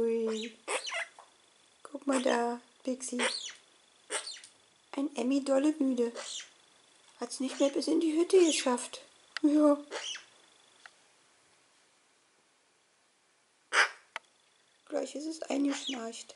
Ui. Guck mal da, Pixie. Ein Emmy dolle müde. Hat's nicht mehr bis in die Hütte geschafft. Ja. Gleich ist es eingeschnarcht.